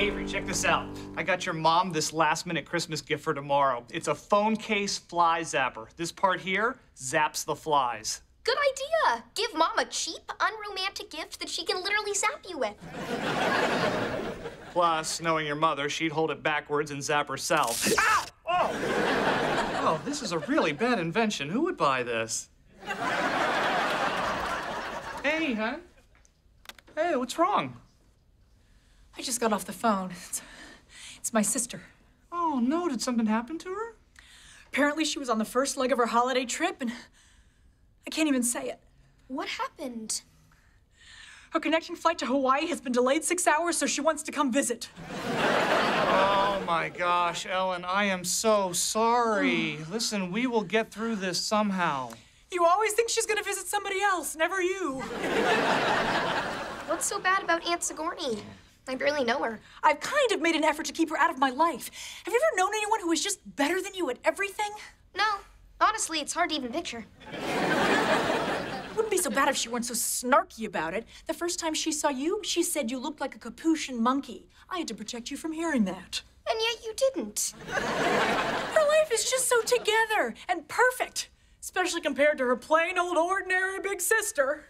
Avery, check this out. I got your mom this last minute Christmas gift for tomorrow. It's a phone case fly zapper. This part here zaps the flies. Good idea. Give mom a cheap, unromantic gift that she can literally zap you with. Plus, knowing your mother, she'd hold it backwards and zap herself. Ow! Oh! Oh, this is a really bad invention. Who would buy this? Hey, huh? Hey, what's wrong? I just got off the phone. It's, it's my sister. Oh, no, did something happen to her? Apparently, she was on the first leg of her holiday trip, and I can't even say it. What happened? Her connecting flight to Hawaii has been delayed six hours, so she wants to come visit. Oh my gosh, Ellen, I am so sorry. Listen, we will get through this somehow. You always think she's gonna visit somebody else, never you. What's so bad about Aunt Sigourney? I barely know her. I've kind of made an effort to keep her out of my life. Have you ever known anyone who was just better than you at everything? No. Honestly, it's hard to even picture. Wouldn't be so bad if she weren't so snarky about it. The first time she saw you, she said you looked like a capuchin monkey. I had to protect you from hearing that. And yet you didn't. Her life is just so together and perfect, especially compared to her plain old ordinary big sister.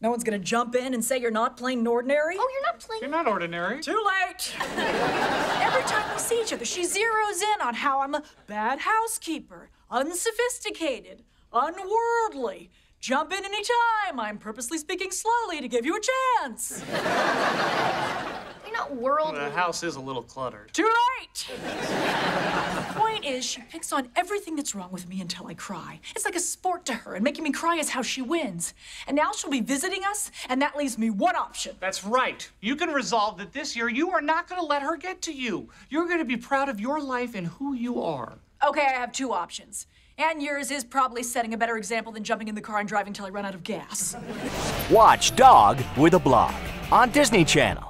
No one's gonna jump in and say you're not plain ordinary. Oh, you're not playing. You're not ordinary. Too late. Every time we see each other, she zeroes in on how I'm a bad housekeeper, unsophisticated, unworldly. Jump in any time. I'm purposely speaking slowly to give you a chance. You're not worldly. The house is a little cluttered. Too late. The point is, she picks on everything that's wrong with me until I cry. It's like a sport to her, and making me cry is how she wins. And now she'll be visiting us, and that leaves me one option. That's right. You can resolve that this year you are not going to let her get to you. You're going to be proud of your life and who you are. Okay, I have two options. And yours is probably setting a better example than jumping in the car and driving till I run out of gas. Watch Dog with a Blog on Disney Channel.